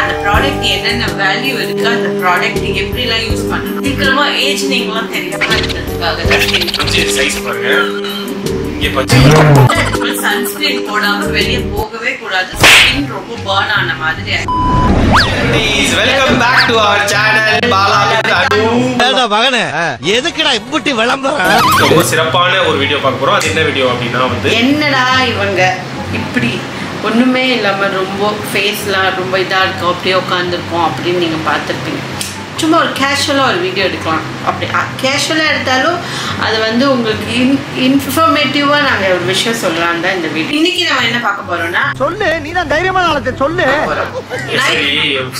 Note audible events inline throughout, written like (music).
அந்த ப்ராடக்ட் என்னென்ன வேல்யூ இருக்கு அந்த ப்ராடக்ட் எப்படிலாம் யூஸ் பண்ணணும்? சீக்கிரமா ஏஜ் நீங்களாம் தெரியாம இருக்கிறதுக்காக பஞ்சு சைஸ் பாருங்க. இங்க பஞ்சு சன்ஸ்கிரீன் போடாம வெளியே போகவே கூடாது. ஸ்கின் ரொம்ப பர்ன் ஆன மாதிரி welcome back to our channel Bala. ஏண்டா மகனே எதுக்குடா இப்படி விளம்பரம்? ரொம்ப சிறப்பான ஒரு வீடியோ பார்க்க போறோம். அது என்ன வீடியோ அப்படின்னா வந்து என்னடா இவங்க இப்படி ஒண்ணுமே இல்லாம ரொம்ப ஃபேஸ்லாம் ரொம்ப இதா இருக்கும். அப்படியே உட்காந்துருக்கோம் அப்படின்னு நீங்க பார்த்துருப்பீங்க. சும்மா ஒரு கேஷுவலாக ஒரு வீடியோ எடுக்கலாம். அப்படி கேஷுவலாக எடுத்தாலும் அது வந்து உங்களுக்கு இன் இன்ஃபர்மேட்டிவாக நாங்கள் ஒரு விஷயம் சொல்லலாம் தான் இந்த வீடியோ இன்னைக்கு நம்ம என்ன பார்க்க போறோம்னா சொல்லு நீ தான் தைரியமான ஆளத்தை சொல்லு. சரி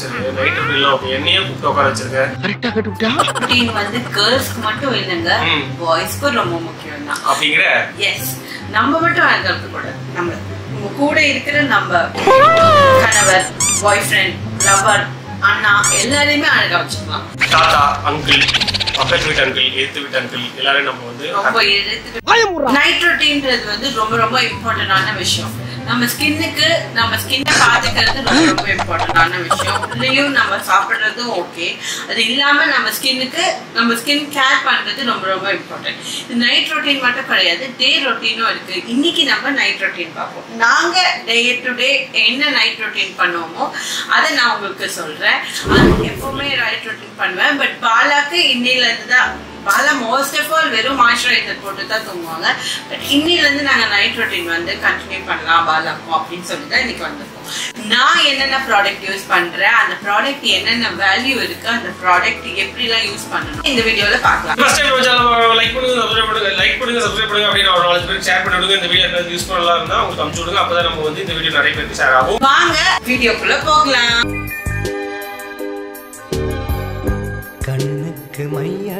சரி நைட் எல்லாம் என்னையே கூப்பிட்டு உட்கார வச்சிருக்கேன் கரெக்டா கட்டுவிட்டா? Routine வந்து கேர்ள்ஸ்க்கு மட்டும் இல்லைங்க ம். பாய்ஸ்க்கும் ரொம்ப முக்கியம் தான் அப்படிங்கிற? எஸ் நம்ம மட்டும் இருக்க கூடாது நம்ம உங்க கூட இருக்கிற நம்ம கணவர் பாய் ஃப்ரெண்ட் லவர் அண்ணா எல்லாரையுமே அழகா வச்சுக்கலாம். தாத்தா அங்கிள் பக்கத்து வீட்டு அங்கிள் எதிர்த்து வீட்டு அங்கிள் எல்லாரையும் நம்ம வந்து ரொம்ப எதிர்த்து நைட் ரொட்டீன்றது வந்து ரொம்ப ரொம்ப இம்பார்ட்டன்டான விஷயம். நம்ம ஸ்கின்னுக்கு நம்ம ஸ்கின்னை பாத்துக்கிறது ரொம்ப ரொம்ப இம்பார்ட்டன்டான விஷயம். உள்ளேயும் நம்ம சாப்பிட்றதும் ஓகே அது இல்லாம நம்ம ஸ்கின்னுக்கு நம்ம ஸ்கின் கேர் பண்றது ரொம்ப ரொம்ப இம்பார்ட்டன்ட் இது நைட் ரொட்டீன் மட்டும் கிடையாது டே ரொட்டீனும் இருக்கு. இன்னைக்கு நம்ம நைட் ரொட்டீன் பார்ப்போம். நாங்க டே டு டே என்ன நைட் ரொட்டீன் பண்ணுவோமோ அதை நான் உங்களுக்கு சொல்றேன். அது எப்பவுமே நைட் ரொட்டீன் பண்ணுவேன். பட் பாலாக்கு இன்னையில இருந்து தான் பாலா மோஸ்ட் ஆஃப் ஆல் வெறும் மாய்ஸ்சரைசர் போட்டு தான் தூங்குவாங்க. பட் இன்னிலேருந்து நாங்கள் நைட் ரொட்டீன் வந்து கண்டினியூ பண்ணலாம் பாலாக்கும் அப்படின்னு சொல்லி தான் இன்னைக்கு வந்திருக்கோம். நான் என்னென்ன ப்ராடக்ட் யூஸ் பண்றேன் அந்த ப்ராடக்ட் என்னென்ன வேல்யூ இருக்கு அந்த ப்ராடக்ட் எப்படிலாம் யூஸ் பண்ணணும் இந்த வீடியோல பார்க்கலாம். ஃபர்ஸ்ட் டைம் லைக் பண்ணுங்க சப்ஸ்கிரைப் பண்ணுங்க லைக் பண்ணுங்க சப்ஸ்கிரைப் பண்ணுங்க அப்படின்னு ஒரு நாலு பேருக்கு ஷேர் பண்ணி விடுங்க இந்த வீடியோ ஏதாவது யூஸ் பண்ணலாம் இருந்தா உங்களுக்கு அனுப்பிச்சு விடுங்க. அப்பதான் நம்ம வந்து இந்த வீடியோ நிறைய பேருக்கு ஷேர் ஆகும். வாங்க வீடியோக்குள்ள போகலாம். கண்ணுக்கு நம்ம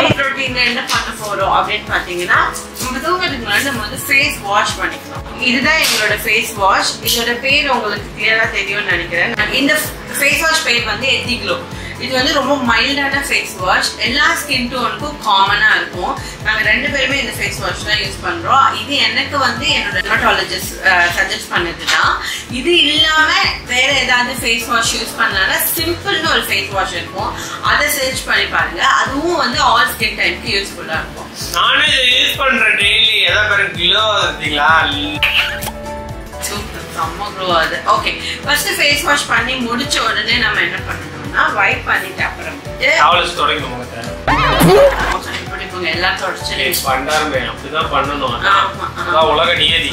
நைட் ரொட்டீன்ல என்ன பண்ண போறோம் அப்படின்னு பாத்தீங்கன்னா நம்ம தூங்குறதுக்கு முன்னாடி நம்ம வந்து ஃபேஸ் வாஷ் பண்ணிக்கலாம் இதுதான் எங்களோட ஃபேஸ் வாஷ் இதோட பேர் உங்களுக்கு கிளியரா தெரியும்னு நினைக்கிறேன். இந்த ஃபேஸ் வாஷ் பேர் வந்து எத்திக்ளோ இது வந்து ரொம்ப மைல்டான ஃபேஸ் வாஷ் எல்லா ஸ்கின் டோனுக்கும் காமனா இருக்கும். நாங்க ரெண்டு பேருமே இந்த ஃபேஸ் வாஷ் தான் யூஸ் பண்றோம். இது எனக்கு வந்து என்னோட டெர்மட்டாலஜிஸ்ட் சஜஸ்ட் பண்ணது தான் இது இல்லாம வேற ஏதாவது ஃபேஸ் வாஷ் யூஸ் பண்ணலாம்னா சிம்பிள்னு ஒரு ஃபேஸ் வாஷ் இருக்கும். அதை சர்ச் பண்ணி பாருங்க. அதுவும் வந்து ஆல் ஸ்கின் டைப்க்கு யூஸ்ஃபுல்லா இருக்கும். நானே இதை யூஸ் பண்றேன் டெய்லி எதா பாருங்க கிலோ இருந்தீங்களா சூப்பர். செம்ம க்ளோ அது. ஓகே ஃபர்ஸ்ட் ஃபேஸ் வாஷ் பண்ணி முடிச்ச உடனே நம்ம என்ன பண்ணணும்னா வைப் பண்ணிட்டு அப்புறம். டவல்ஸ் தொடங்கணும் முகத்தை இப்படி எல்லாம் தொடச்சு. அப்படிதான் பண்ணணும். அதான். உலக நியதி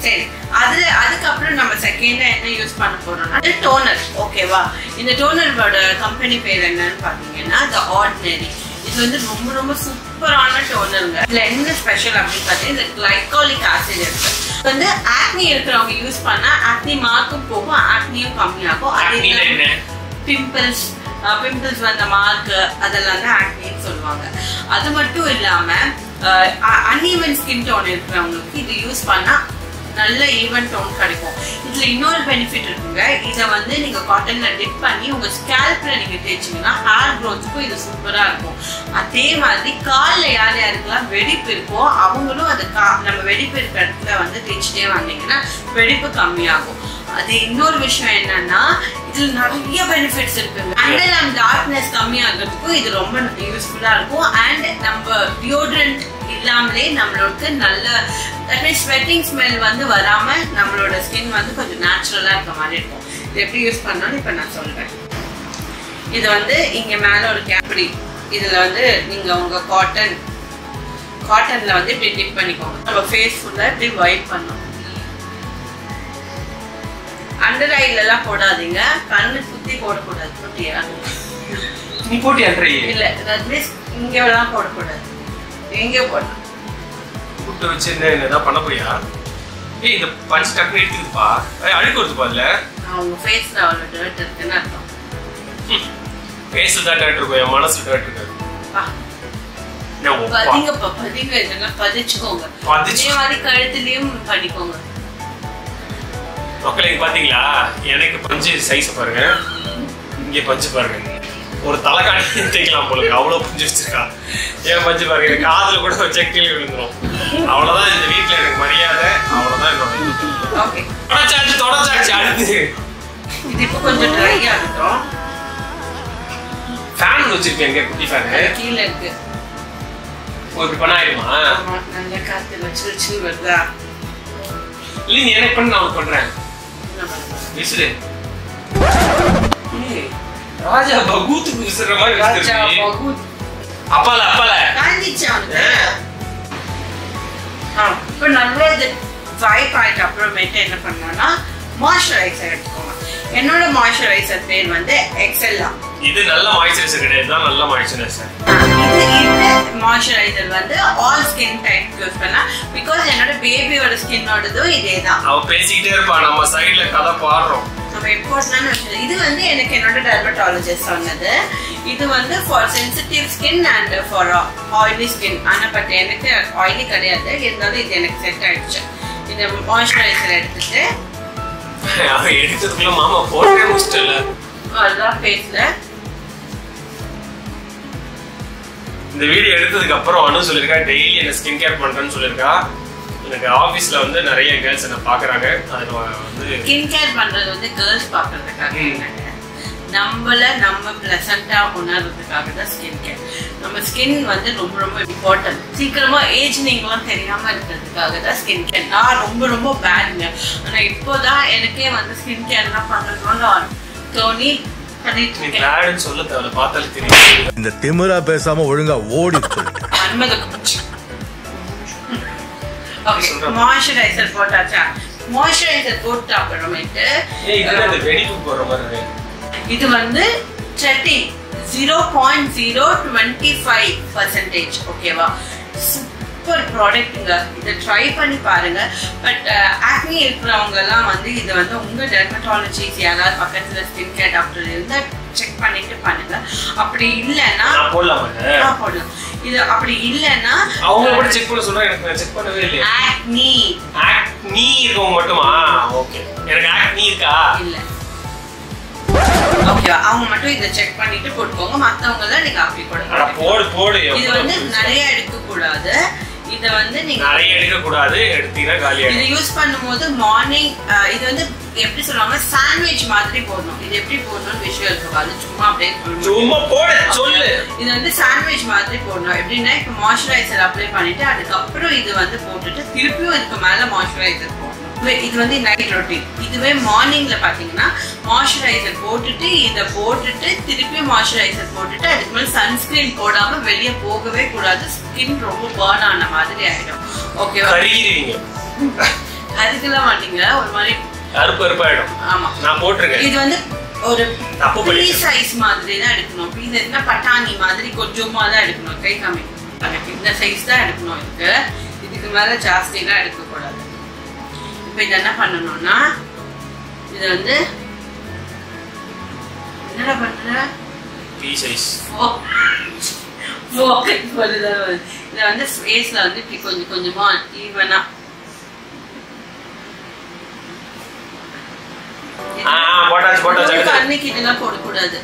சரி அது அதுக்கப்புறம் நம்ம செகண்டா என்ன யூஸ் பண்ண போறோம்னா டோனர் ஓகேவா இந்த டோனரோட கம்பெனி பேர் என்னன்னு பாத்தீங்கன்னா த ஆர்டினரி இது வந்து ரொம்ப ரொம்ப சூப்பரான டோனருங்க இதுல என்ன ஸ்பெஷல் அப்படின்னு பார்த்தீங்கன்னா இந்த கிளைகாலிக் ஆசிட் இருக்கு. வந்து ஆக்னி இருக்கிறவங்க யூஸ் பண்ணா ஆக்னி மார்க்கும் போகும் ஆக்னியும் கம்மியாகும். அது? பிம்பிள்ஸ் பிம்பிள்ஸ் uh, வந்த மார்க் அதெல்லாம் தான் ஆக்னின்னு சொல்லுவாங்க. அது மட்டும் இல்லாம அன்ஈவன் ஸ்கின் டோன் இருக்கிறவங்களுக்கு இது யூஸ் பண்ணா நல்ல ஈவன் டோன் கிடைக்கும். இதுல இன்னொரு பெனிஃபிட் இருக்குங்க. இதை வந்து நீங்க காட்டன்ல டிப் பண்ணி உங்க ஸ்கேல்ப்ல நீங்க தேய்ச்சிங்கன்னா ஹேர் க்ரோத்துக்கும் இது சூப்பரா இருக்கும். அதே மாதிரி கால்ல யார் யாருக்கெல்லாம் வெடிப்பு இருக்கோ அவங்களும் அது கா- நம்ம வெடிப்பு இருக்கிற இடத்துல வந்து தேய்ச்சிட்டே வந்தீங்கன்னா வெடிப்பு கம்மியாகும். அது இன்னொரு விஷயம் என்னன்னா இதுல நிறைய பெனிஃபிட்ஸ் இருக்குங்க அண்ட் அந்த டார்க்னஸ் கம்மியாகிறதுக்கும் இது ரொம்ப யூஸ்ஃபுல்லா இருக்கும். அண்ட் நம்ம டியோட்ரண்ட் இல்லாமலே நம்மளுக்கு நல்ல ஸ்வெட்டிங் ஸ்மெல் வந்து வராம நம்மளோட ஸ்கின் வந்து கொஞ்சம் நேச்சுரலா இருக்க மாதிரி இருக்கும். இது எப்படி யூஸ் பண்ணாலும் இப்ப நான் சொல்றேன். இது வந்து இங்க மேல ஒரு கேப்ரி இதுல வந்து நீங்க உங்க காட்டன் காட்டன்ல வந்து இப்படி டிப் பண்ணிக்கோங்க. நம்ம ஃபேஸ் ஃபுல்லா இப்படி வைப் பண்ணணும். அண்டர் ஐல எல்லாம் போடாதீங்க. கண்ணு சுத்தி போடக்கூடாது சுட்டியா நீ போட்டி அன்றை இல்ல அட்லீஸ்ட் இங்க எல்லாம் போடக்கூடாது. எங்க போடணும் கூப்பிட்டு வச்சு என்ன ஏதாவது பண்ண போறியா? ஏய் இந்த பஞ்ச் டக்குனு எடுத்துக்குப்பா ஏய், அழுக்கு வருதுப்பா இல்ல நான் உங்க ஃபேஸ்ல அவ்வளவு டர்ட் இருக்குன்னு அர்த்தம். பேசு தான் டேட் இருக்கும் என் மனசு டேட் இருக்காது? பதிங்கப்பா பதிங்க இதெல்லாம் பதிச்சுக்கோங்க. பதிச்சு- இதே மாதிரி கழுத்துலயும் பண்ணிக்கோங்க மக்களே இங்க பாத்தீங்களா? எனக்கு பஞ்சு சைஸ் பாருங்க. இங்க பஞ்சு பாருங்க. ஒரு தலைகாணி தேய்க்கலாம் போல. அவ்வளவு பஞ்சு வச்சிருக்கா. ஏன் பஞ்சு பாருங்க? எனக்கு காதுல கூட கீழே விழுந்துரும். அவ்வளவுதான் இந்த வீட்டுல எனக்கு மரியாதை. அவ்வளவுதான் என்னோட தொடச்சாச்சு தொடச்சாச்சு அடுத்து. இது இப்போ கொஞ்சம் ட்ரை ஆகட்டும் ஃபேன் வச்சிருக்கேன் குட்டி ஃபேனு கீழே இருக்கு. இப்படி பண்ண நல்ல காத்து வச்சு வச்சு வருதா? இல்லை நீ எனக்கு பண்ண நான் பண்றேன். ராஜா பகூத்துக்கு விசிற மாதிரி ராஜா. பகூத் அப்பால அப்பால காஞ்சிச்சு இப்போ நல்லா இது வைப் அப்புறமேட்டு என்ன பண்ணோம்னா மாய்ஸ்சரைசர் எடுத்துக்கோங்க என்னோட மாய்ஸ்சரைசர் பேர் வந்து எக்ஸெல்லா இது நல்ல மாய்ஸ்சரைசர் கிடையாது. தான் நல்ல மாய்ஸ்சரைசர் இது மாய்ஸ்சரைசர் வந்து ஆல் ஸ்கின் டைப் யூஸ் பண்ணலாம் பிகாஸ் என்னோட பேபியோட ஸ்கின்னோடதும் இதே தான் அவ பேசிக்கிட்டே இருப்பா. நம்ம சைடுல கதை பாடுறோம். இது வந்து எனக்கு என்னோட டெர்மட்டாலஜிஸ்ட் சொன்னது. இது வந்து for sensitive skin and for oily skin ஆனால் பட் எனக்கு ஆயிலி கிடையாது. இருந்தாலும் இது எனக்கு செட் ஆயிடுச்சு. இந்த மாய்ஸ்சரைசர் எடுத்துட்டு எடுத்ததுக்குள்ள மாமா போட்டே முடிச்சிட்டல. அதுதான் ஃபேஸில் இந்த வீடியோ எடுத்ததுக்கு அப்புறம் அனு சொல்லியிருக்கா டெய்லி என்ன ஸ்கின் கேர் பண்றேன்னு சொல்லியிருக்கா. எனக்கு ஆபீஸ்ல வந்து நிறைய கேர்ள்ஸ் என்ன பாக்குறாங்க அது வந்து ஸ்கின் கேர் பண்றது வந்து கேர்ள்ஸ் பார்க்கறதுக்காக. நம்மள நம்ம பிளசண்டா உணர்றதுக்காக தான் ஸ்கின் கேர் நம்ம ஸ்கின் வந்து ரொம்ப ரொம்ப இம்பார்ட்டன்ட் சீக்கிரமா ஏஜ்னிங்லாம் தெரியாம இருக்கிறதுக்காக தான் ஸ்கின் கேர் நான் ரொம்ப ரொம்ப பேடுங்க ஆனா இப்போதான் எனக்கே வந்து ஸ்கின் கேர்லாம் பண்ணணும்னு தோணி நீ இருக்கேன். பேடுன்னு சொல்ல தேவையில்ல பார்த்தாலே தெரியும். இந்த திமிரா பேசாம ஒழுங்கா ஓடி. மாய்ஸ்சரைசர் போட்டாச்சா? மாய்ஸ்சரைசர் போட்ட அப்புறமேட்டு இது வெடிப்பு மாதிரி வந்து setting zero point zero twenty five percentage ஓகேவா சூப்பர் ப்ராடக்ட்டுங்க இதை ட்ரை பண்ணி பாருங்க. பட் ஆக்னி இருக்கிறவங்க எல்லாம் வந்து இது வந்து உங்க டெர்மட்டாலஜிஸ் யாராவது பக்கத்துல ஸ்கின் கேர் டாக்டர் இருந்தா செக் பண்ணிட்டு பண்ணுங்க. அப்படி இல்லைன்னா போடலாமா போடலாம். இது அப்படி இல்லைன்னா அவங்கள கூட செக் பண்ண சொல்றேன் எனக்கு செக் பண்ணவே இல்லையா. ஆக்னி ஆக்ட் நீ இருக்கவங்க மட்டுமா? ஓகே எனக்கு ஆக்ட் நீ இருக்கா? இல்ல. ஓகேவா அவங்க மட்டும் இதை செக் பண்ணிட்டு போட்டுக்கோங்க. மத்தவங்க எல்லாம் நீங்க அப்படி போடுங்க போடு போடு. இது வந்து நிறைய எடுக்க கூடாது இத வந்து நீங்க நிறைய எடுக்க கூடாது எடுத்தீங்கன்னா காலி இது யூஸ் பண்ணும்போது மார்னிங் இது வந்து எப்படி சொல்லுவாங்க? சாண்ட்விச் மாதிரி போடணும். இது எப்படி போடணும்னு விஷயம் இருக்கு அது சும்மா அப்படியே. சும்மா போடு சொல்லு. இது வந்து சாண்ட்விச் மாதிரி போடணும். எப்படின்னா இப்போ மாய்ஸ்சரைசர் அப்ளை பண்ணிட்டு அதுக்கப்புறம் இது வந்து போட்டுட்டு திருப்பியும் இதுக்கு மேல மாய்ஸ்சரைசர் போடணும். இது- இது வந்து நைட் ரொட்டீன் இதுவே மார்னிங்ல பாத்தீங்கன்னா மாய்ஸ்சரைசர் போட்டுட்டு இதை போட்டுட்டு திருப்பியும் மாய்ஸ்சரைசர் போட்டுட்டு அதுக்கு மேல சன்ஸ்கிரீன் போடாம வெளியே போகவே கூடாது. ஸ்கின் ரொம்ப பர்ன் ஆன மாதிரி ஆயிடும். ஓகேவா அதுக்கெல்லாம் மாட்டீங்க ஒரு மாதிரி அறுப்பு அறுப்பாயிடும். ஆமா. நான் போட்டிருக்கேன். இது வந்து ஒரு தப்பு பீ பண்ணிட்டேன். சைஸ் மாதிரி தான் எடுக்கணும். பீஸ் என்ன பட்டாணி மாதிரி கொஞ்சமா தான் எடுக்கணும். கை காமி இந்த சைஸ் தான் எடுக்கணும் இதுக்கு. இதுக்கு மேல ஜாஸ்திலாம் எடுக்கக்கூடாது. இப்போ இது என்ன பண்ணணும்னா இது வந்து என்னடா பண்ற? பி சைஸ் இதை வந்து ஃபேஸ்ல வந்து இப்படி கொஞ்சம் கொஞ்சமா ஈவனா ஆ, ஆ, போட்டாச்சு, போட்டாச்சு, அடுத்து. கண்ணுக்கு இதெல்லாம் போடக்கூடாது.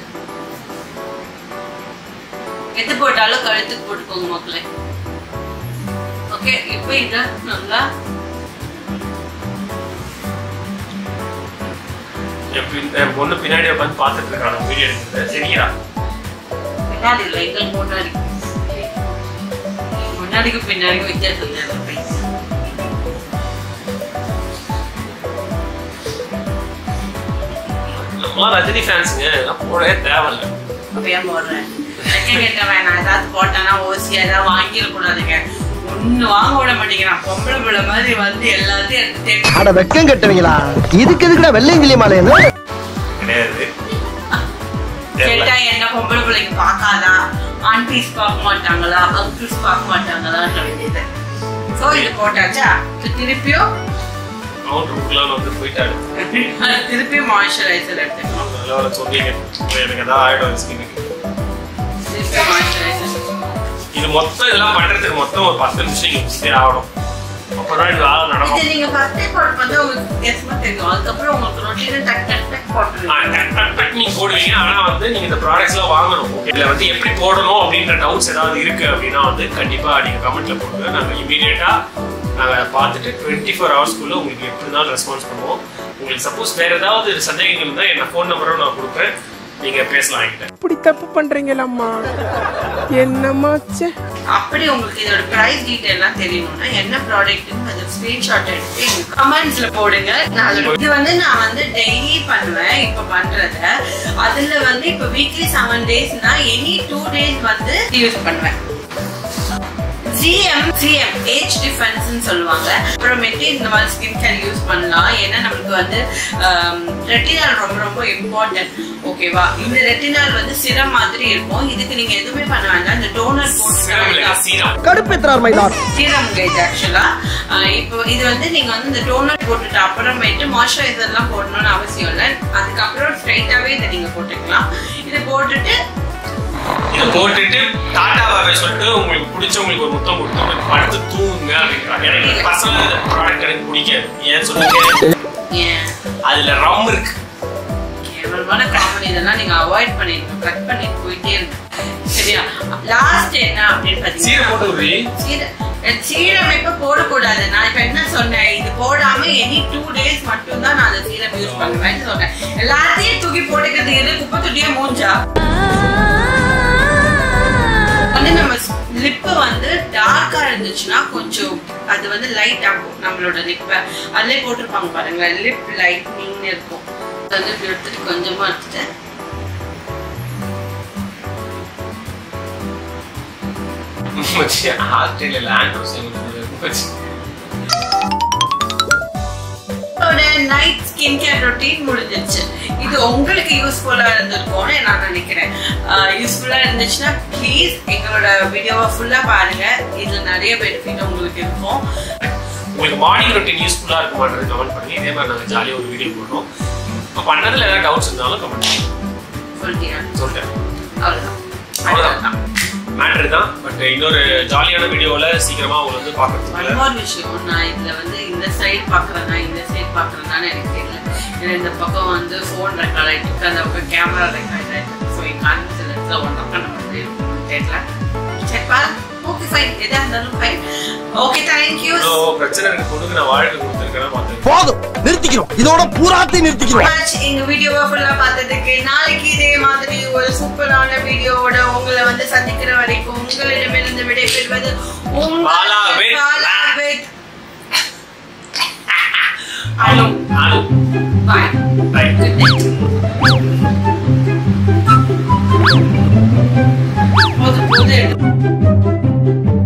எது போட்டாலும் கழுத்துக்கு போட்டுக்கோங்க மக்களே. ஓகே இப்போ இத நல்லா என் பொண்ணு பின்னாடி உட்காந்து பார்த்துட்டு இருக்காங்க வீடியோ எடுக்கிறது இல்லை எங்களுக்கு முன்னாடி முன்னாடிக்கு பின்னாடிக்கு வித்தியாசம் நம்மளாம் ரஜினி ஃபேன்ஸுங்க இதெல்லாம் போடவே தேவையில்ல. அப்படியே போடுறேன். கேட்ட வேணாம். ஏதாவது போட்டேன்னா ஓசி ஏதாவது வாங்கிடக்கூடாதுங்க. ஒண்ணு வாங்க விட மாட்டேங்கிறான். பொம்பளை பிள்ளை மாதிரி வந்து எல்லாத்தையும் அட வெக்கம் கட்டுவீங்களா? இதுக்கு எதுக்குடா வெள்ளையங்கிலி மாலையன்னு கிடையாது. கேட்டா என்ன பொம்பளை பிள்ளைங்க பார்க்காதா? ஆன்டிஸ் பார்க்க மாட்டாங்களா? அங்கிள்ஸ் பார்க்க மாட்டாங்களான்ற வேண்டியது. ஸோ இது போட்டாச்சா? திருப்பியும்? திருப்பியும் மாய்ஸ்சரைசர் எடுத்துக்கணும். எனக்கு ஆயிடும் ஸ்கின்னுக்கு மாய்ஸ்சரைசர் இது மொத்தம் இதெல்லாம் பண்றதுக்கு மொத்தம் ஒரு பத்து நிமிஷம் இங்க stay ஆகணும். அப்பதான் இது வேலை நடக்கும். நீங்க ஃபர்ஸ்டே போட்டு வந்து உங்களுக்கு வித்தியாசமா தெரியும். அதுக்கப்புறம் உங்களுக்கு ரொட்டீன் டக் டக் டக் ஆ, போட்டுருவீங்க டக் டக் டக் நீங்க போடுவீங்க. ஆனா வந்து நீங்க இந்த ப்ராடக்ட்ஸ் எல்லாம் வாங்கணும். இதுல வந்து எப்படி போடணும் அப்படின்ற டவுட்ஸ் ஏதாவது இருக்கு அப்படின்னா வந்து கண்டிப்பா நீங்க கமெண்ட்ல போடுங்க. நாங்க இமீடியட்டா நாங்க பார்த்துட்டு டுவெண்ட்டி ஃபோர் ஹவர்ஸ்க்குள்ள உங்களுக்கு எப்படி இருந்தாலும் ரெஸ்பான்ஸ் பண்ணுவோம். உங்களுக்கு சப்போஸ் வேற ஏதாவது சந்தேகங்கள் இருந்தால் என்ன ஃபோன் நம்பரும் நான் கொடுக்குறேன். நீங்க பேசலாம் என்கிட்ட. இப்படி தப்பு பண்றீங்களம்மா. என்னம்மாச்சே? அப்படி உங்களுக்கு இதோட பிரைஸ் டீடைல்லாம் தெரியணும்னா என்ன ப்ராடக்ட் அது ஸ்கிரீன்ஷாட் எடுத்து எங்க கமெண்ட்ஸ்ல போடுங்க. நான் இது வந்து நான் வந்து டெய்லி பண்ணுவேன் இப்ப பண்றத. அதுல வந்து இப்ப வீக்லி செவன் டேஸ்னா எனி டூ டேஸ் வந்து யூஸ் பண்ணுவேன். ஜிஎம் ஜிஎம் ஏஜ் டிஃபென்ஸ்னு சொல்லுவாங்க. அப்புறமேட்டு இந்த மாதிரி ஸ்கின் கேர் யூஸ் பண்ணலாம். ஏன்னா நம்மளுக்கு வந்து ரெட்டினால் ரொம்ப ரொம்ப இம்பார்ட்டன்ட் ஓகேவா இந்த ரெட்டினால் வந்து சிரம் மாதிரி இருக்கும். இதுக்கு நீங்க எதுவுமே பண்ண வேண்டாம். இந்த டோனர் போட்டு சீரம். கடுப்பேத்துறார் மைதான் சீரம் கைட் ஆக்சுவலா இப்போ இது வந்து நீங்க வந்து இந்த டோனர் போட்டுட்டு அப்புறமேட்டு மாய்ஸ்சரைசர் எல்லாம் போடணும்னு அவசியம் இல்லை. அதுக்கப்புறம் ஸ்ட்ரைட்டாவே இதை நீங்க போட்டுக்கலாம். இதை போட்டுட்டு போட்டுட்டு டாடா பாபை சொல்லிட்டு உங்களுக்கு பிடிச்சவங்களுக்கு ஒரு முத்தம் கொடுத்து படுத்து தூங்குங்க அப்படின்றாங்க. எனக்கு பர்சனல் ப்ராடக்ட் எனக்கு பிடிக்காது. ஏன் சொல்லுங்க அதுல ரம் இருக்கு. கேவலமான காமெடி இதெல்லாம் நீங்க அவாய்ட் பண்ணிருங்க கட் பண்ணிட்டு போயிட்டே இருங்க. சரியா? லாஸ்ட் என்ன அப்படின்னு பாத்தீங்கன்னா விடுறீ சீர- சீரம் இப்ப போடக்கூடாது. நான் இப்ப என்ன சொன்னேன்? இது போடாம எனி டூ டேஸ் மட்டும் தான் நான் அந்த சீரம் யூஸ் பண்ணுவேன்னு சொன்னேன். எல்லாத்தையும் தூக்கி போட்டுக்கிறது எது? குப்பை தொட்டியே மூஞ்சா? லிப்பு வந்து டார்க்காக இருந்துச்சுன்னா கொஞ்சம் அது வந்து லைட் ஆகும் நம்மளோட லிப்பை அதிலே போட்டிருப்பாங்க பாருங்களேன் லிப் லைட்னிங் இருக்கும். அது வந்து இப்படி எடுத்துட்டு கொஞ்சமாக எடுத்துட்டு. ஆஸ்திரேலியால ஆண்ட்ரோஸ் வச்சு நைட் ஸ்கின் கேர் ரொட்டீன் முடிஞ்சிருச்சு. இது உங்களுக்கு யூஸ்ஃபுல்லா இருந்திருக்கும்னு நான் நினைக்கிறேன். யூஸ்ஃபுல்லா இருந்துச்சுன்னா ப்ளீஸ் எங்களோட வீடியோவை ஃபுல்லா பாருங்க. இதுல நிறைய பெனிஃபிட் உங்களுக்கு இருக்கும். உங்களுக்கு மார்னிங் ரொட்டீன் யூஸ்ஃபுல்லா இருக்குமான்றது கமெண்ட் பண்ணுங்க. இதே மாதிரி நாங்க ஜாலியா ஒரு வீடியோ போடுறோம். பண்ணதுல ஏதாவது டவுட்ஸ் இருந்தாலும் கமெண்ட் பண்ணுங்க. சொல்லிட்டீங்க சொல்லிட்டேன். அவ்வளவுதான். அவ்வளவுதான். மேட்ரு தான் பட் இன்னொரு ஜாலியான வீடியோவில் சீக்கிரமாக உங்களை வந்து பார்க்கறதுக்குள்ள இன்னொரு விஷயம் நான் இதில் வந்து இந்த சைடு பார்க்குறேன்னா இந்த சைடு பார்க்குறேன்னான்னு எனக்கு தெரியல. ஏன்னா இந்த பக்கம் வந்து ஃபோன் ரெக்கார்ட் ஆகிட்டு இருக்கு. அந்த பக்கம் கேமரா ரெக்கார்ட் ஆயிட்டு ஸோ என் கான்ஃபிடன்ஸ்ல ஒன்றா நம்ம இருக்கும்னு தெரியல. சரிப்பா ஓகே ஃபைன் எதா இருந்தாலும் ஃபைன் ஓகே தேங்க்யூ இவ்வளோ பிரச்சனை எனக்கு கொடுங்க நான் வாழ்க்கை கொடுத்துருக்கேன் பார்த்து போதும் நிறுத்திக்கிறோம். இதோட பூராத்தையும் நிறுத்திக்கிறோம். எங்க வீடியோவை ஃபுல்லா பார்த்ததுக்கு நாளைக்கு இதே மாதிரி ஒரு சூப்பரான வீடியோவோட உங்களை வந்து சந்திக்கிற வரைக்கும் உங்களிடமிருந்து விடைபெறுவது உங்கள் போது (laughs) போது thank you.